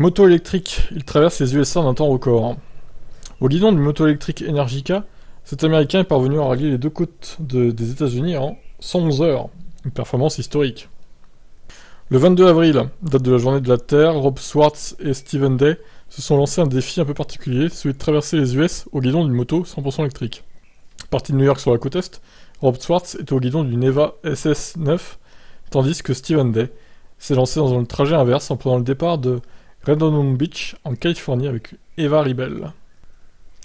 Moto électrique, il traverse les USA en un temps record. Au guidon du moto électrique Energica, cet Américain est parvenu à rallier les deux côtes des États-Unis en 111 heures, une performance historique. Le 22 avril, date de la journée de la Terre, Rob Swartz et Stephen Day se sont lancés un défi un peu particulier, celui de traverser les US au guidon d'une moto 100% électrique. Parti de New York sur la côte est, Rob Swartz était au guidon d'une Eva SS9, tandis que Stephen Day s'est lancé dans un trajet inverse en prenant le départ de Redondo Beach en Californie avec Eva Ribel.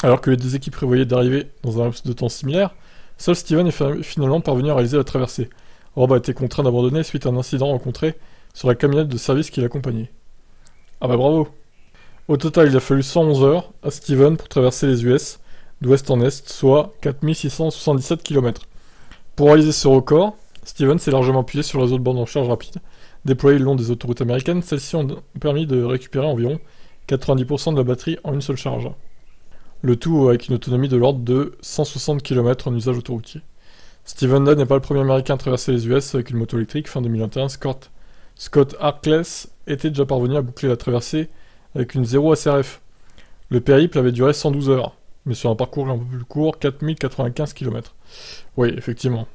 Alors que les deux équipes prévoyaient d'arriver dans un laps de temps similaire, seul Steven est finalement parvenu à réaliser la traversée. Rob a été contraint d'abandonner suite à un incident rencontré sur la camionnette de service qui l'accompagnait. Ah bah bravo Au total, il a fallu 111 heures à Steven pour traverser les US, d'ouest en est, soit 4677 km. Pour réaliser ce record, Steven s'est largement appuyé sur le réseau de bornes en charge rapide, déployé le long des autoroutes américaines. Celles-ci ont permis de récupérer environ 90% de la batterie en une seule charge. Le tout avec une autonomie de l'ordre de 160 km en usage autoroutier. Steven Dunn n'est pas le premier américain à traverser les US avec une moto électrique. Fin 2021, Scott, Scott Harkless était déjà parvenu à boucler la traversée avec une 0 SRF. Le périple avait duré 112 heures mais sur un parcours un peu plus court, 4095 km. Oui, effectivement.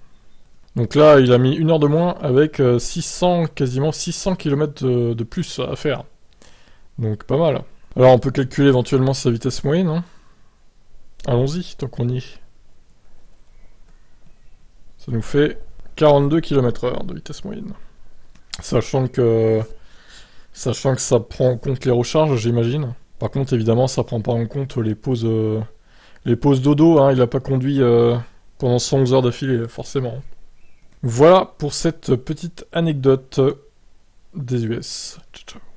Donc là, il a mis une heure de moins avec 600, euh, quasiment 600 km de, plus à faire. Donc pas mal. Alors on peut calculer éventuellement sa vitesse moyenne. Hein. Allons-y, tant qu'on y est. Ça nous fait 42 km h de vitesse moyenne. Sachant que... Sachant que ça prend en compte les recharges, j'imagine. Par contre, évidemment, ça prend pas en compte les pauses... Euh, les pauses dodo, hein, il n'a pas conduit euh, pendant 111 heures d'affilée, forcément. Voilà pour cette petite anecdote des US. Ciao, ciao.